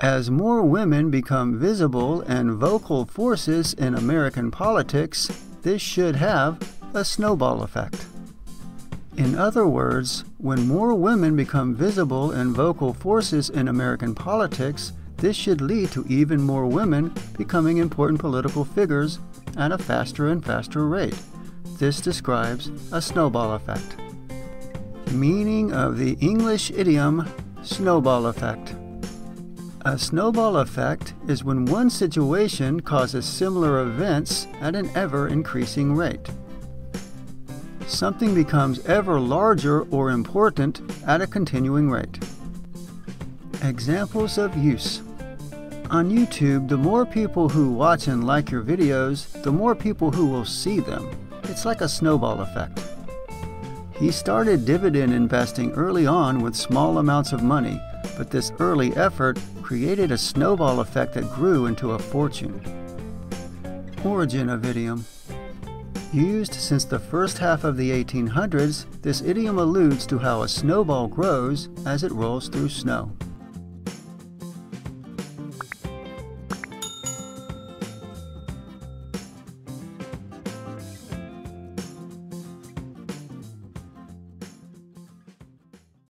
As more women become visible and vocal forces in American politics, this should have a snowball effect. In other words, when more women become visible and vocal forces in American politics, this should lead to even more women becoming important political figures at a faster and faster rate. This describes a snowball effect. Meaning of the English idiom snowball effect. A snowball effect is when one situation causes similar events at an ever increasing rate. Something becomes ever larger or important at a continuing rate. Examples of use on YouTube, the more people who watch and like your videos, the more people who will see them. It's like a snowball effect. He started dividend investing early on with small amounts of money, but this early effort created a snowball effect that grew into a fortune. Origin of idiom Used since the first half of the 1800s, this idiom alludes to how a snowball grows as it rolls through snow.